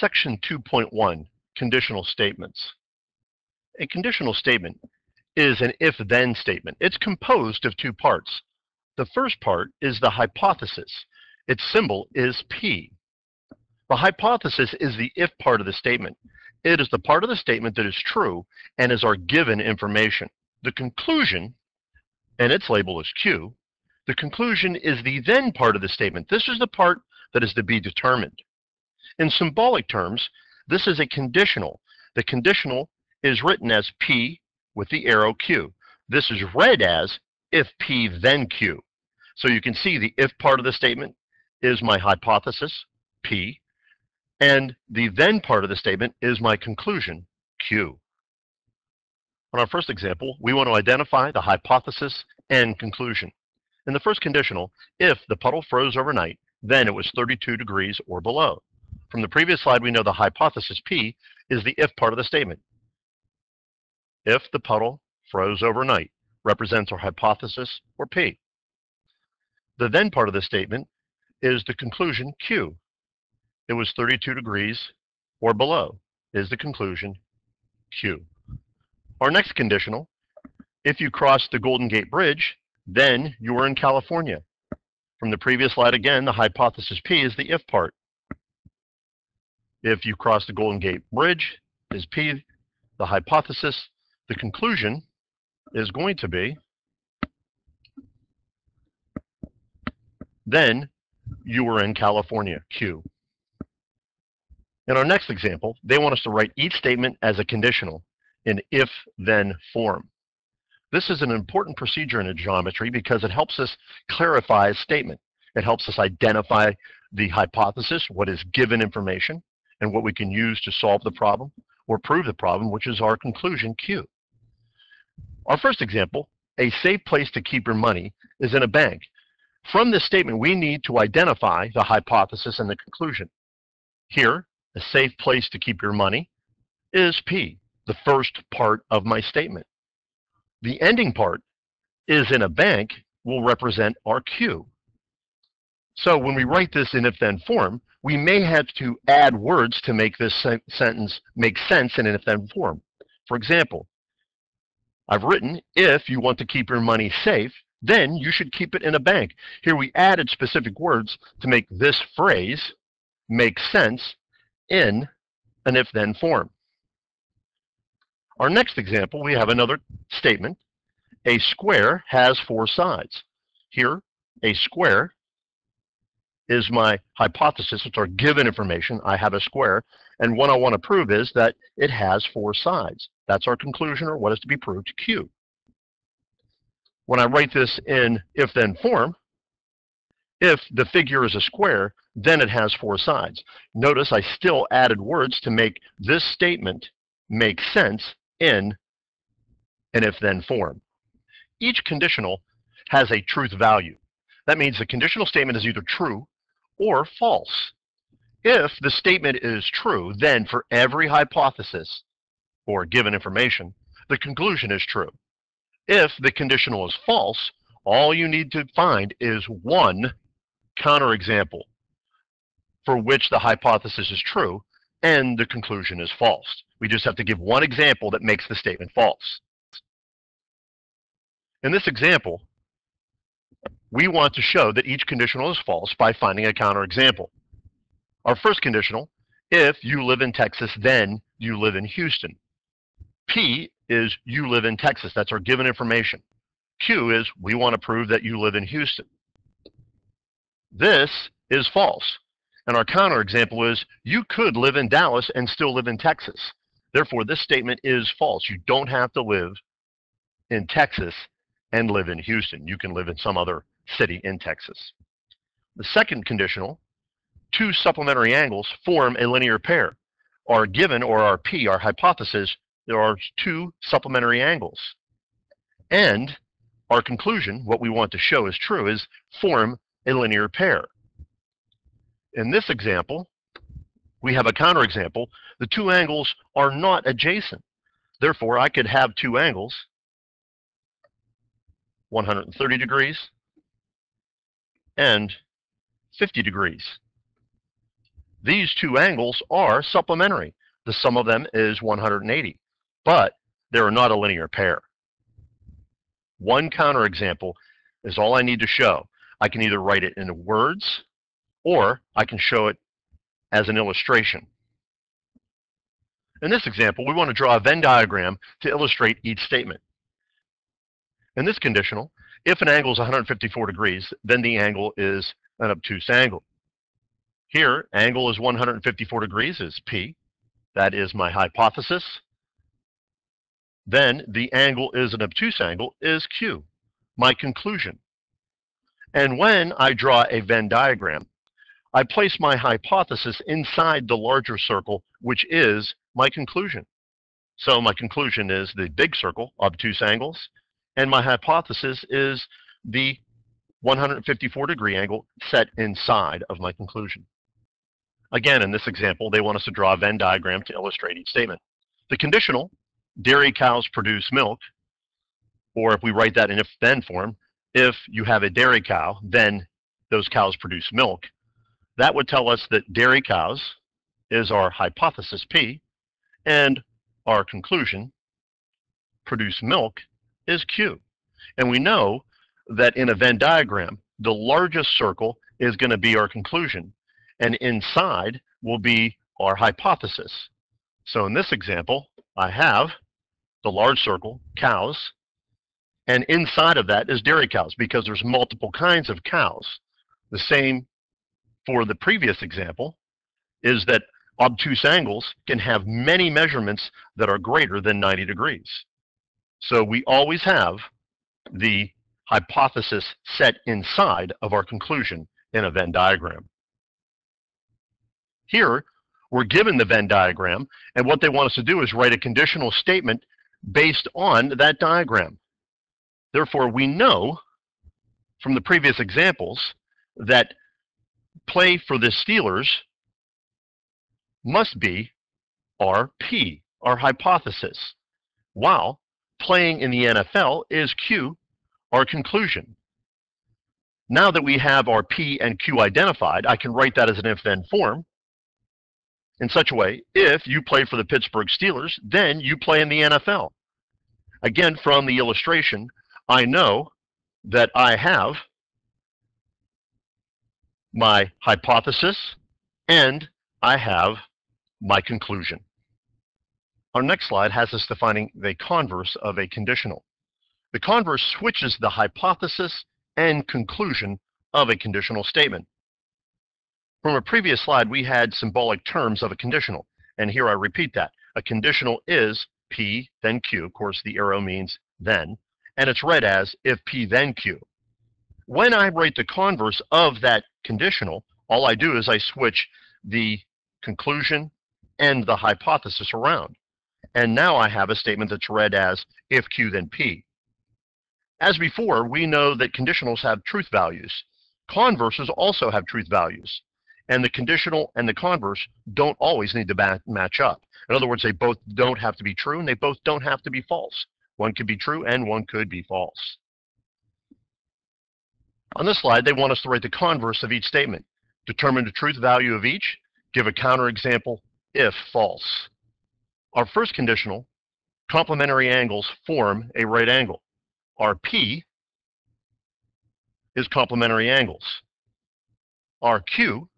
Section 2.1, Conditional Statements. A conditional statement is an if-then statement. It's composed of two parts. The first part is the hypothesis. Its symbol is P. The hypothesis is the if part of the statement. It is the part of the statement that is true and is our given information. The conclusion, and its label is Q, the conclusion is the then part of the statement. This is the part that is to be determined. In symbolic terms, this is a conditional. The conditional is written as P with the arrow Q. This is read as if P then Q. So you can see the if part of the statement is my hypothesis, P, and the then part of the statement is my conclusion, Q. On our first example, we want to identify the hypothesis and conclusion. In the first conditional, if the puddle froze overnight, then it was 32 degrees or below. From the previous slide, we know the hypothesis P is the if part of the statement. If the puddle froze overnight represents our hypothesis, or P. The then part of the statement is the conclusion, Q. It was 32 degrees or below is the conclusion, Q. Our next conditional, if you crossed the Golden Gate Bridge, then you were in California. From the previous slide again, the hypothesis P is the if part. If you cross the Golden Gate Bridge is P, the hypothesis. The conclusion is going to be then you were in California, Q. In our next example, they want us to write each statement as a conditional in if-then form. This is an important procedure in geometry because it helps us clarify a statement. It helps us identify the hypothesis, what is given information, and what we can use to solve the problem or prove the problem, which is our conclusion Q. Our first example, a safe place to keep your money is in a bank. From this statement, we need to identify the hypothesis and the conclusion. Here, a safe place to keep your money is P, the first part of my statement. The ending part is in a bank will represent our Q. So when we write this in if-then form, we may have to add words to make this sen sentence make sense in an if-then form. For example, I've written, if you want to keep your money safe, then you should keep it in a bank. Here we added specific words to make this phrase make sense in an if-then form. Our next example, we have another statement. A square has four sides. Here, a square is my hypothesis. It's our given information. I have a square. And what I want to prove is that it has four sides. That's our conclusion or what is to be proved, Q. When I write this in if-then form, if the figure is a square, then it has four sides. Notice I still added words to make this statement make sense in an if-then form. Each conditional has a truth value. That means the conditional statement is either true or false. If the statement is true, then for every hypothesis or given information, the conclusion is true. If the conditional is false, all you need to find is one counterexample for which the hypothesis is true and the conclusion is false. We just have to give one example that makes the statement false. In this example, we want to show that each conditional is false by finding a counterexample. Our first conditional, if you live in Texas, then you live in Houston. P is you live in Texas. That's our given information. Q is we want to prove that you live in Houston. This is false. And our counterexample is you could live in Dallas and still live in Texas. Therefore, this statement is false. You don't have to live in Texas and live in Houston. You can live in some other city in Texas. The second conditional, two supplementary angles form a linear pair. Our given, or our P, our hypothesis, there are two supplementary angles. And our conclusion, what we want to show is true, is form a linear pair. In this example, we have a counterexample. The two angles are not adjacent. Therefore, I could have two angles, 130 degrees and 50 degrees. these two angles are supplementary. The sum of them is 180, but they are not a linear pair. One counterexample is all I need to show. I can either write it in words or I can show it as an illustration. In this example, we want to draw a Venn diagram to illustrate each statement. In this conditional, if an angle is 154 degrees, then the angle is an obtuse angle. Here, angle is 154 degrees is P. That is my hypothesis. Then the angle is an obtuse angle is Q, my conclusion. And when I draw a Venn diagram, I place my hypothesis inside the larger circle, which is my conclusion. So my conclusion is the big circle, obtuse angles, and my hypothesis is the 154 degree angle set inside of my conclusion. Again, in this example, they want us to draw a Venn diagram to illustrate each statement. The conditional, dairy cows produce milk, or if we write that in if-then form, if you have a dairy cow, then those cows produce milk. That would tell us that dairy cows is our hypothesis P, and our conclusion, produce milk, is Q. And we know that in a Venn diagram, the largest circle is going to be our conclusion, and inside will be our hypothesis. So in this example, I have the large circle, cows, and inside of that is dairy cows because there's multiple kinds of cows. The same for the previous example is that obtuse angles can have many measurements that are greater than 90 degrees. So we always have the hypothesis set inside of our conclusion in a Venn diagram. Here, we're given the Venn diagram, and what they want us to do is write a conditional statement based on that diagram. Therefore, we know from the previous examples that play for the Steelers must be our P, our hypothesis, while playing in the NFL is Q, our conclusion. Now that we have our P and Q identified, I can write that as an if-then form in such a way, if you play for the Pittsburgh Steelers, then you play in the NFL. Again, from the illustration, I know that I have my hypothesis and I have my conclusion. Our next slide has us defining the converse of a conditional. The converse switches the hypothesis and conclusion of a conditional statement. From a previous slide, we had symbolic terms of a conditional, and here I repeat that. A conditional is P, then Q. Of course, the arrow means then, and it's read as if P, then Q. When I write the converse of that conditional, all I do is I switch the conclusion and the hypothesis around. And now I have a statement that's read as if Q, then P. As before, we know that conditionals have truth values. Converses also have truth values. And the conditional and the converse don't always need to match up. In other words, they both don't have to be true and they both don't have to be false. One could be true and one could be false. On this slide, they want us to write the converse of each statement. Determine the truth value of each. Give a counterexample if false. Our first conditional, complementary angles form a right angle. Our P is complementary angles. Our Q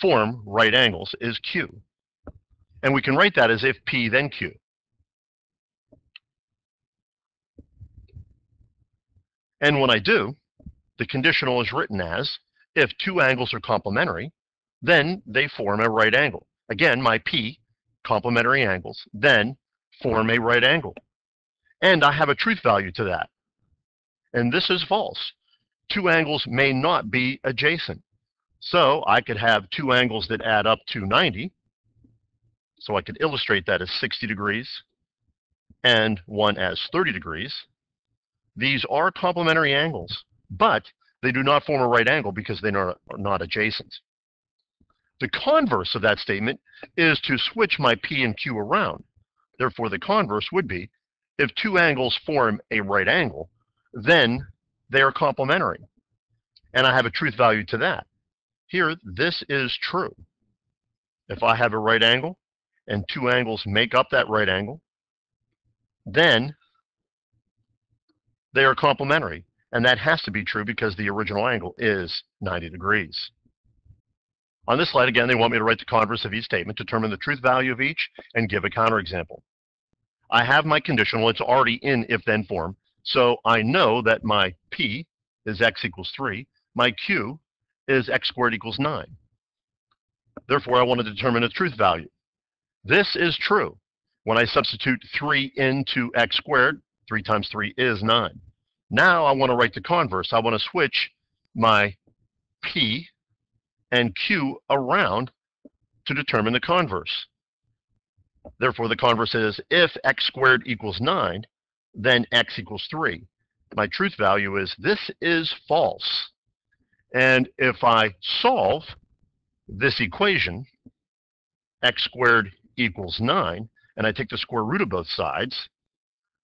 form right angles is Q. And we can write that as if P then Q. And when I do, the conditional is written as if two angles are complementary, then they form a right angle. Again, my P, complementary angles, then form a right angle. And I have a truth value to that. And this is false. Two angles may not be adjacent. So I could have two angles that add up to 90. So I could illustrate that as 60 degrees and one as 30 degrees. These are complementary angles, but they do not form a right angle because they are not adjacent. The converse of that statement is to switch my P and Q around. Therefore, the converse would be, if two angles form a right angle, then they are complementary. And I have a truth value to that. here, this is true. If I have a right angle and two angles make up that right angle, then they are complementary. And that has to be true because the original angle is 90 degrees. On this slide, again, they want me to write the converse of each statement, determine the truth value of each, and give a counterexample. I have my conditional. It's already in if-then form. So I know that my P is x equals 3. My Q is x squared equals 9. Therefore, I want to determine a truth value. This is true. When I substitute 3 into x squared, 3 times 3 is 9. Now I want to write the converse. I want to switch my P and Q around to determine the converse. Therefore, the converse is if x squared equals 9, then x equals 3. My truth value is this is false. And if I solve this equation, x squared equals 9, and I take the square root of both sides,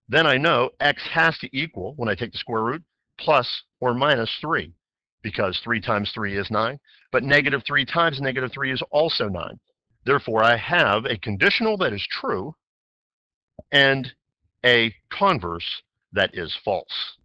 then I know x has to equal, when I take the square root, plus or minus 3, because 3 times 3 is 9, but negative 3 times negative 3 is also 9. Therefore, I have a conditional that is true and a converse that is false.